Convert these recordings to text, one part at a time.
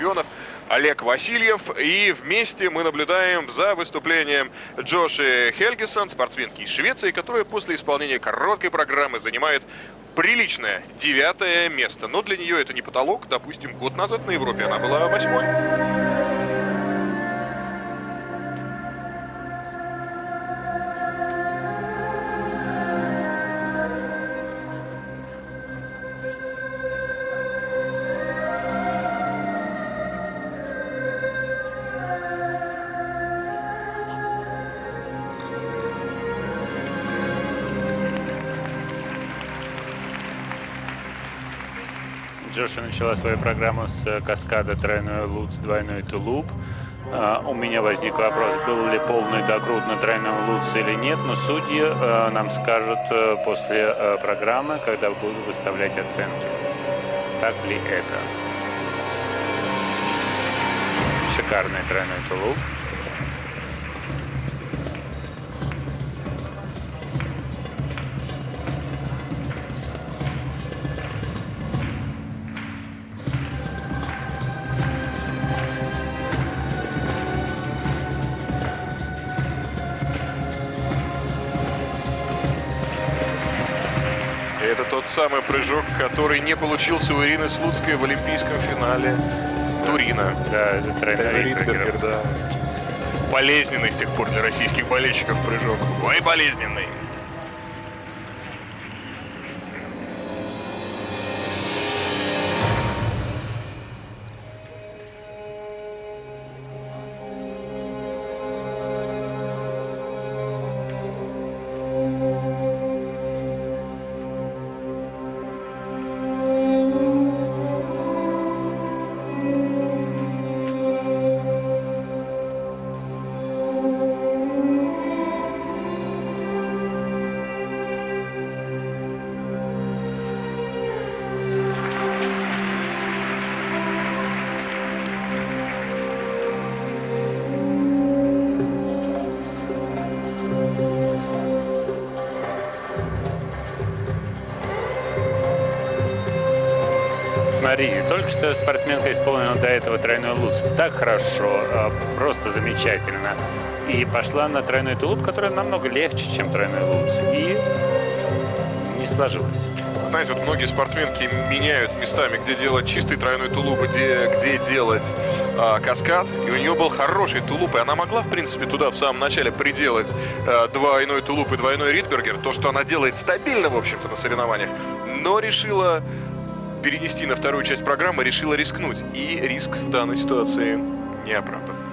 чемпионов Олег Васильев. И вместе мы наблюдаем за выступлением Джоши Хельгисон, спортсменки из Швеции, которая после исполнения короткой программы занимает приличное девятое место. Но для нее это не потолок. Допустим, год назад на Европе она была восьмой. Джоша начала свою программу с э, каскада тройной луц, двойной тулуп. Uh, у меня возник вопрос, был ли полный докрут на тройном луце или нет, но судьи uh, нам скажут uh, после программы, когда будут выставлять оценки. Так ли это? Шикарный тройной тулуп. Это тот самый прыжок, который не получился у Ирины Слуцкой в олимпийском финале Турина. Да, это тройной да. Болезненный с тех пор для российских болельщиков прыжок. Ой, болезненный. Смотри, только что спортсменка исполнила до этого тройной луц. Так хорошо, а, просто замечательно. И пошла на тройной тулуп, который намного легче, чем тройной луц. И не сложилось. Знаете, вот многие спортсменки меняют местами, где делать чистый тройной тулуп, где, где делать а, каскад. И у нее был хороший тулуп, и она могла, в принципе, туда в самом начале приделать а, двойной тулуп и двойной ридбергер. То, что она делает стабильно, в общем-то, на соревнованиях. Но решила перенести на вторую часть программы, решила рискнуть. И риск в данной ситуации не оправдан.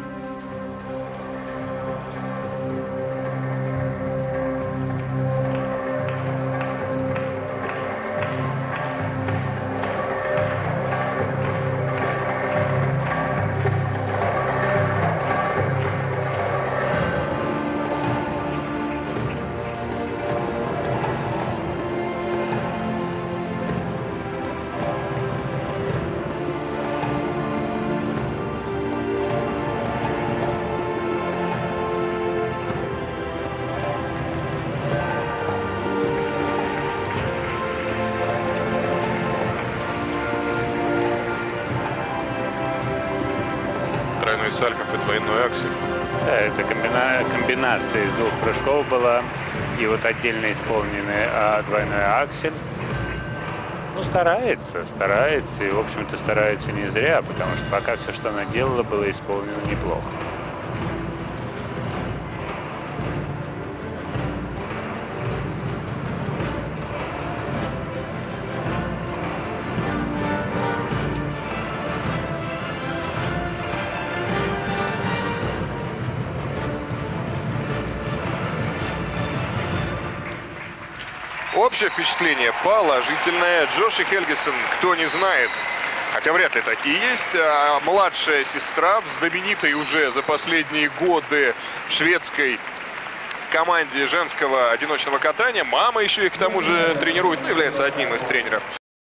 Сальков и двойной аксель. Это комбина... комбинация из двух прыжков была. И вот отдельно исполненный а, двойной аксель. Ну, старается, старается. И, в общем-то, старается не зря, потому что пока все, что она делала, было исполнено неплохо. Общее впечатление положительное. Джоши Хельгисон, кто не знает, хотя вряд ли такие есть, а младшая сестра в знаменитой уже за последние годы шведской команде женского одиночного катания. Мама еще и к тому же тренирует, ну, является одним из тренеров.